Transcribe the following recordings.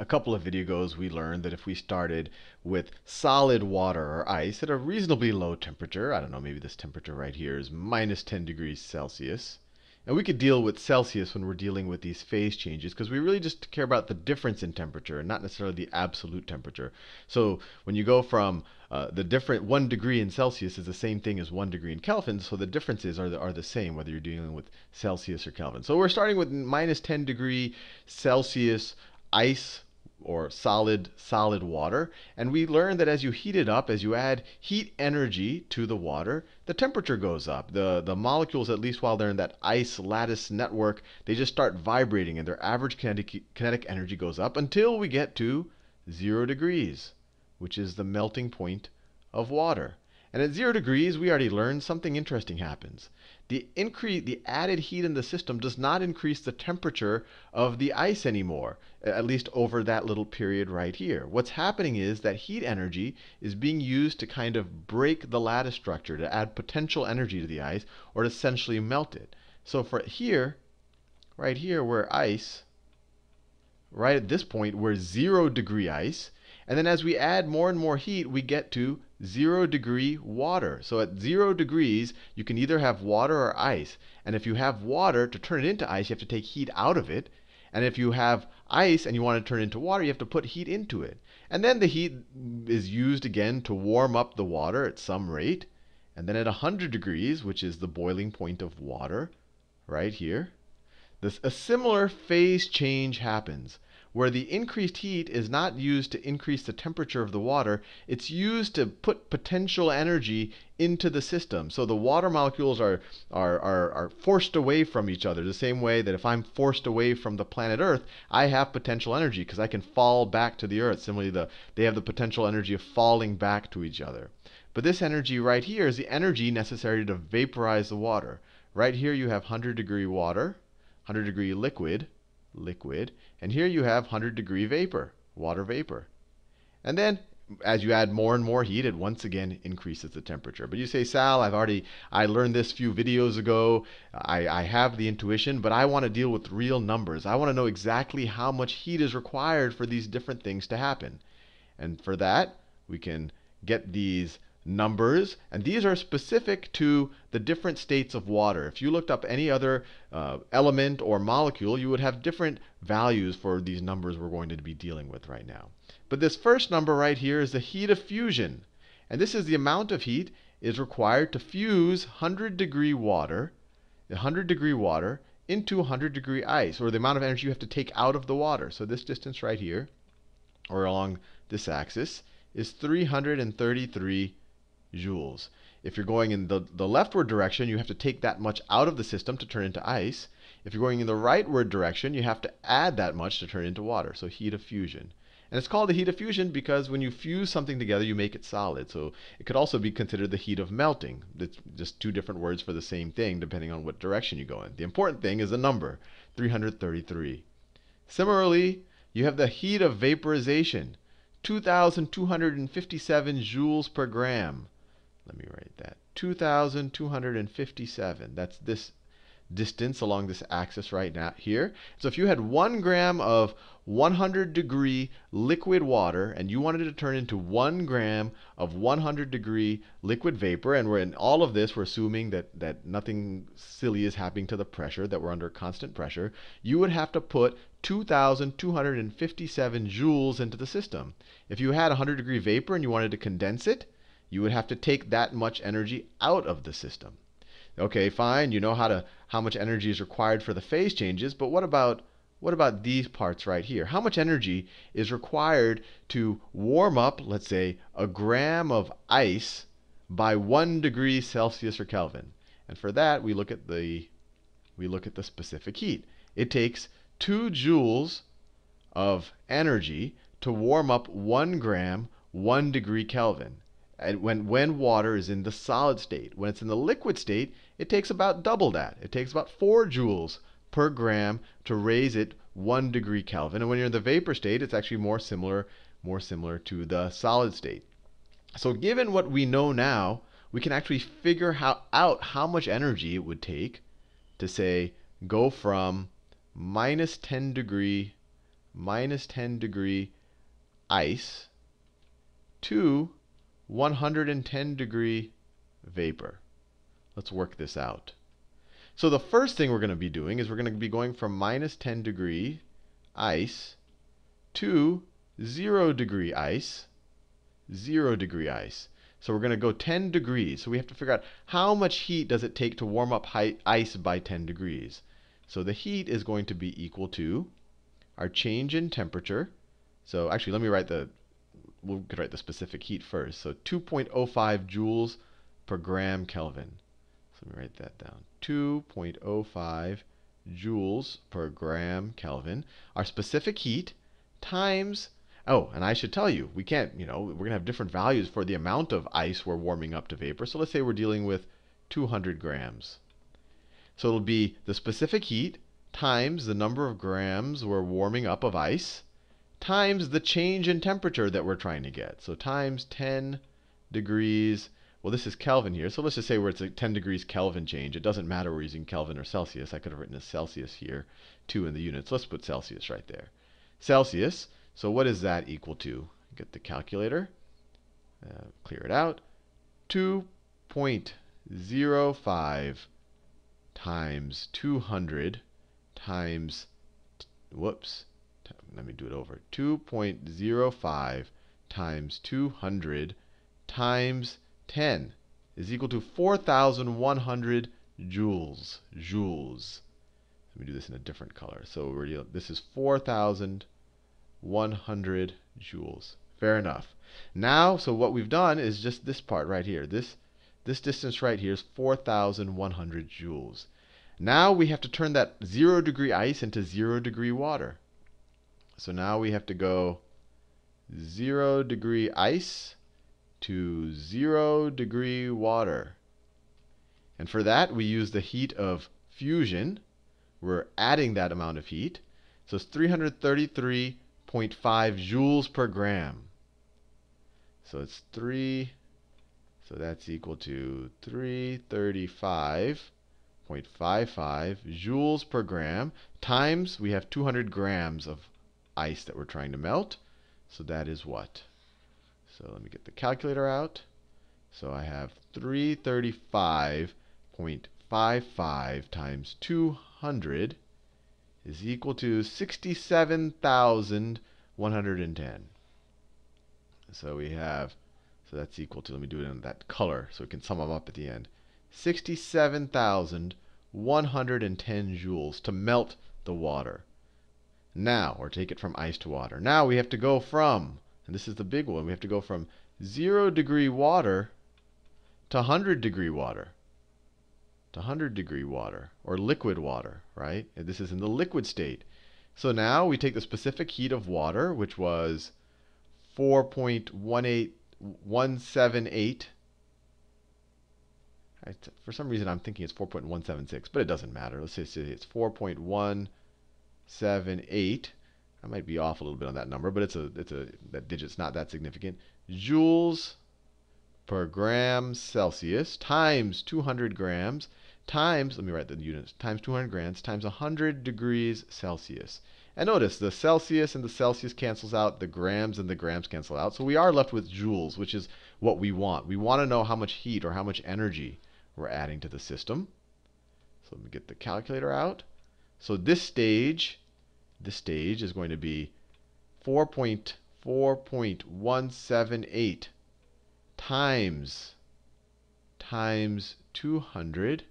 A couple of video goes, we learned that if we started with solid water or ice at a reasonably low temperature, I don't know, maybe this temperature right here is minus 10 degrees Celsius. And we could deal with Celsius when we're dealing with these phase changes because we really just care about the difference in temperature and not necessarily the absolute temperature. So when you go from uh, the different one degree in Celsius is the same thing as one degree in Kelvin, so the differences are the, are the same whether you're dealing with Celsius or Kelvin. So we're starting with minus 10 degree Celsius ice or solid solid water. And we learned that as you heat it up, as you add heat energy to the water, the temperature goes up. The, the molecules, at least while they're in that ice lattice network, they just start vibrating and their average kinetic, kinetic energy goes up until we get to zero degrees, which is the melting point of water. And at zero degrees, we already learned something interesting happens. The increase, the added heat in the system does not increase the temperature of the ice anymore, at least over that little period right here. What's happening is that heat energy is being used to kind of break the lattice structure, to add potential energy to the ice, or to essentially melt it. So for here, right here, where ice, right at this point, we're zero degree ice. And then as we add more and more heat, we get to 0 degree water. So at 0 degrees, you can either have water or ice. And if you have water, to turn it into ice, you have to take heat out of it. And if you have ice and you want to turn it into water, you have to put heat into it. And then the heat is used again to warm up the water at some rate. And then at 100 degrees, which is the boiling point of water, right here, this, a similar phase change happens where the increased heat is not used to increase the temperature of the water, it's used to put potential energy into the system. So the water molecules are, are, are, are, forced away from each other, the same way that if I'm forced away from the planet Earth, I have potential energy because I can fall back to the Earth. Similarly, the, they have the potential energy of falling back to each other. But this energy right here is the energy necessary to vaporize the water. Right here you have 100 degree water, 100 degree liquid, liquid. And here you have 100 degree vapor, water vapor. And then as you add more and more heat, it once again increases the temperature. But you say, Sal, I've already, I learned this few videos ago. I, I have the intuition, but I want to deal with real numbers. I want to know exactly how much heat is required for these different things to happen. And for that, we can get these numbers, and these are specific to the different states of water. If you looked up any other uh, element or molecule, you would have different values for these numbers we're going to be dealing with right now. But this first number right here is the heat of fusion. And this is the amount of heat is required to fuse 100 degree water, 100 degree water, into 100 degree ice, or the amount of energy you have to take out of the water. So this distance right here, or along this axis, is 333 joules. If you're going in the, the leftward direction, you have to take that much out of the system to turn into ice. If you're going in the rightward direction, you have to add that much to turn into water. So heat of fusion. And it's called the heat of fusion because when you fuse something together, you make it solid. So it could also be considered the heat of melting. It's just two different words for the same thing, depending on what direction you go in. The important thing is the number, 333. Similarly, you have the heat of vaporization, 2,257 joules per gram. Let me write that. 2,257. That's this distance along this axis right now here. So if you had one gram of 100 degree liquid water and you wanted to turn into one gram of 100 degree liquid vapor, and we're in all of this, we're assuming that, that nothing silly is happening to the pressure, that we're under constant pressure, you would have to put 2,257 joules into the system. If you had 100 degree vapor and you wanted to condense it, you would have to take that much energy out of the system. Okay, fine, you know how to how much energy is required for the phase changes, but what about what about these parts right here? How much energy is required to warm up, let's say, a gram of ice by 1 degree Celsius or Kelvin? And for that, we look at the we look at the specific heat. It takes 2 joules of energy to warm up 1 gram 1 degree Kelvin and when, when water is in the solid state. When it's in the liquid state, it takes about double that. It takes about 4 joules per gram to raise it 1 degree Kelvin. And when you're in the vapor state, it's actually more similar, more similar to the solid state. So given what we know now, we can actually figure how, out how much energy it would take to say go from minus 10 degree minus 10 degree ice to 110 degree vapor. Let's work this out. So the first thing we're going to be doing is we're going to be going from minus 10 degree ice to 0 degree ice, 0 degree ice. So we're going to go 10 degrees. So we have to figure out how much heat does it take to warm up ice by 10 degrees. So the heat is going to be equal to our change in temperature. So actually, let me write the we'll write the specific heat first. So 2.05 joules per gram Kelvin. So let me write that down. 2.05 joules per gram Kelvin. Our specific heat times Oh, and I should tell you, we can't, you know, we're going to have different values for the amount of ice we're warming up to vapor. So let's say we're dealing with 200 grams. So it'll be the specific heat times the number of grams we're warming up of ice times the change in temperature that we're trying to get. So times 10 degrees. Well, this is Kelvin here. So let's just say where it's a 10 degrees Kelvin change. It doesn't matter we're using Kelvin or Celsius. I could have written a Celsius here, 2 in the units. Let's put Celsius right there. Celsius so what is that equal to? Get the calculator, uh, clear it out. 2.05 times 200 times, whoops, let me do it over. 2.05 times 200 times 10 is equal to 4,100 joules. Joules. Let me do this in a different color. So we're, this is 4,100 joules. Fair enough. Now, so what we've done is just this part right here. This, this distance right here is 4,100 joules. Now we have to turn that 0 degree ice into 0 degree water. So now we have to go 0 degree ice to 0 degree water. And for that, we use the heat of fusion. We're adding that amount of heat. So it's 333.5 joules per gram. So it's 3, so that's equal to 335.55 joules per gram times, we have 200 grams of ice that we're trying to melt. So that is what? So let me get the calculator out. So I have 335.55 times 200 is equal to 67,110. So we have, so that's equal to, let me do it in that color so we can sum them up at the end. 67,110 joules to melt the water. Now, or take it from ice to water. Now we have to go from, and this is the big one, we have to go from 0 degree water to 100 degree water to 100 degree water, or liquid water, right? And this is in the liquid state. So now we take the specific heat of water, which was 4.18178. For some reason, I'm thinking it's 4.176, but it doesn't matter. Let's say it's 4.178. I might be off a little bit on that number, but it's a it's a that digit's not that significant. Joules per gram Celsius times 200 grams times, let me write the units, times 200 grams times 100 degrees Celsius. And notice the Celsius and the Celsius cancels out, the grams and the grams cancel out. So we are left with joules, which is what we want. We want to know how much heat or how much energy we're adding to the system. So let me get the calculator out. So this stage, this stage is going to be 4.4.178 times times 200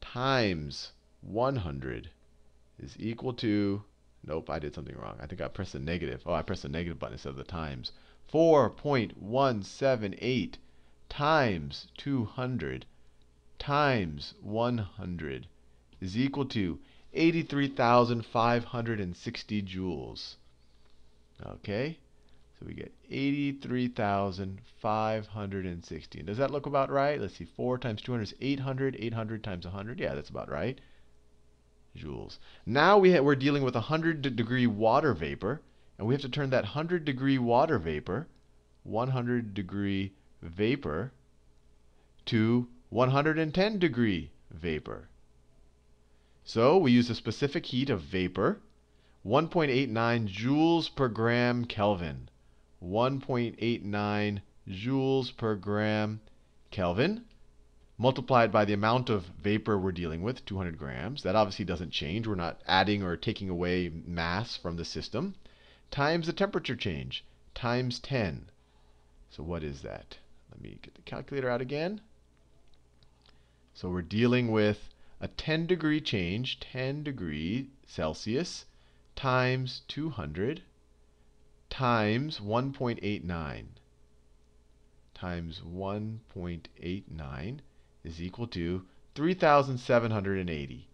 times 100 is equal to, nope, I did something wrong. I think I pressed the negative. Oh, I pressed the negative button instead of the times. 4.178 times 200 times 100 is equal to 83,560 joules. Okay? So we get 83,560. And does that look about right? Let's see, 4 times 200 is 800. 800 times 100, yeah, that's about right. Joules. Now we we're dealing with 100 degree water vapor, and we have to turn that 100 degree water vapor, 100 degree vapor, to 110 degree vapor. So we use a specific heat of vapor, 1.89 joules per gram Kelvin. 1.89 joules per gram Kelvin multiplied by the amount of vapor we're dealing with, 200 grams. That obviously doesn't change. We're not adding or taking away mass from the system. Times the temperature change, times 10. So what is that? Let me get the calculator out again. So we're dealing with a 10 degree change, 10 degree Celsius, times 200 times 1.89 times 1.89 is equal to 3,780.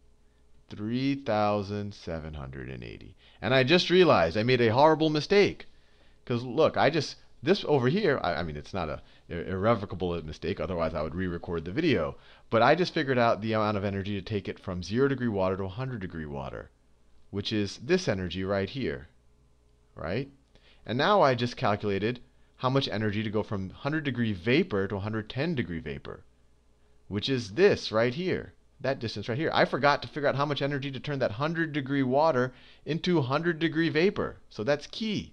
3,780. And I just realized I made a horrible mistake. Because look, I just, this over here, I, I mean, it's not a irrevocable mistake, otherwise I would re-record the video. But I just figured out the amount of energy to take it from 0 degree water to 100 degree water, which is this energy right here, right? And now I just calculated how much energy to go from 100 degree vapor to 110 degree vapor which is this right here, that distance right here. I forgot to figure out how much energy to turn that 100 degree water into 100 degree vapor. So that's key.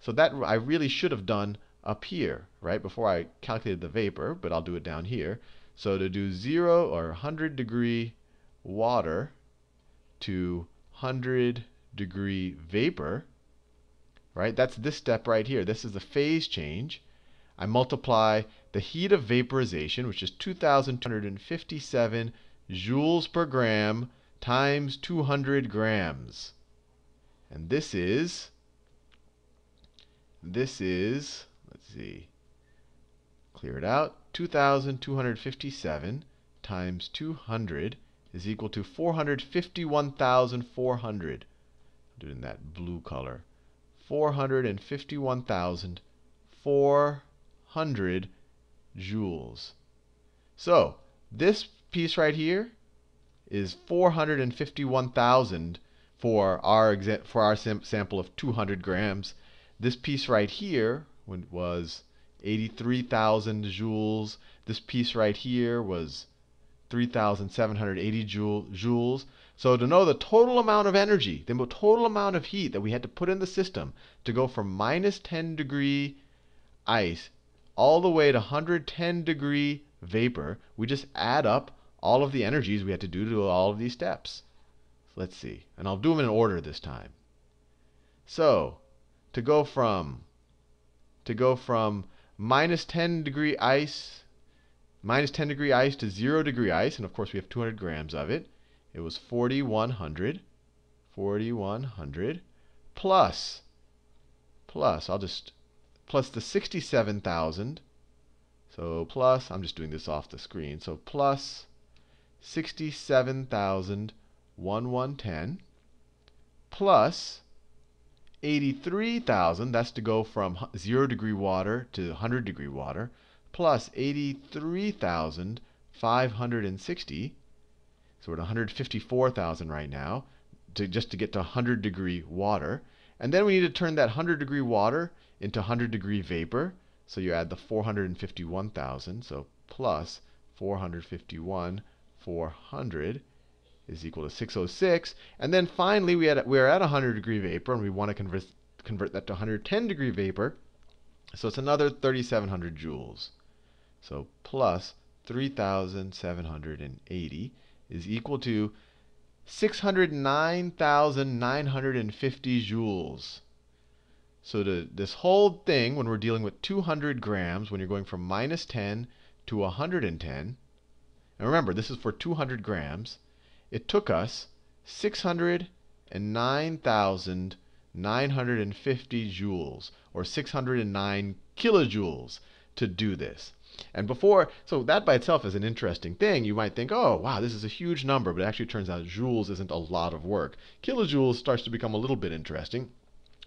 So that I really should have done up here, right, before I calculated the vapor, but I'll do it down here. So to do 0 or 100 degree water to 100 degree vapor, right, that's this step right here. This is the phase change. I multiply the heat of vaporization, which is 2,257 joules per gram times 200 grams. And this is, this is, let's see, clear it out, 2,257 times 200 is equal to 451,400. Do it in that blue color. 451,400 hundred joules. So this piece right here is 451,000 for our for our sam sample of 200 grams. This piece right here was 83,000 joules. This piece right here was 3,780 joules. So to know the total amount of energy, the total amount of heat that we had to put in the system to go from minus 10 degree ice all the way to 110 degree vapor, we just add up all of the energies we had to do to all of these steps. Let's see. And I'll do them in order this time. So to go from to go from minus 10 degree ice minus 10 degree ice to 0 degree ice, and of course we have 200 grams of it, it was 4,100. 4,100 plus, plus, I'll just plus the 67,000. So plus, I'm just doing this off the screen. So plus 67,1110 plus 83,000, that's to go from 0 degree water to 100 degree water, plus 83,560. So we're at 154,000 right now, to, just to get to 100 degree water. And then we need to turn that 100 degree water into 100 degree vapor. So you add the 451,000. So plus 451, 400 is equal to 606. And then finally, we had, we're at 100 degree vapor, and we want to convert, convert that to 110 degree vapor. So it's another 3,700 joules. So plus 3,780 is equal to 609,950 joules. So to, this whole thing, when we're dealing with 200 grams, when you're going from minus 10 to 110, and remember, this is for 200 grams, it took us 609,950 joules, or 609 kilojoules, to do this. And before, so that by itself is an interesting thing. You might think, oh, wow, this is a huge number, but it actually turns out joules isn't a lot of work. Kilojoules starts to become a little bit interesting.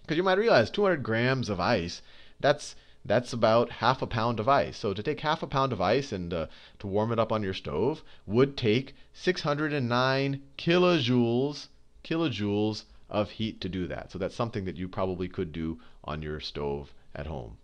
Because you might realize 200 grams of ice, that's that's about half a pound of ice. So to take half a pound of ice and uh, to warm it up on your stove would take 609 kilojoules kilojoules of heat to do that. So that's something that you probably could do on your stove at home.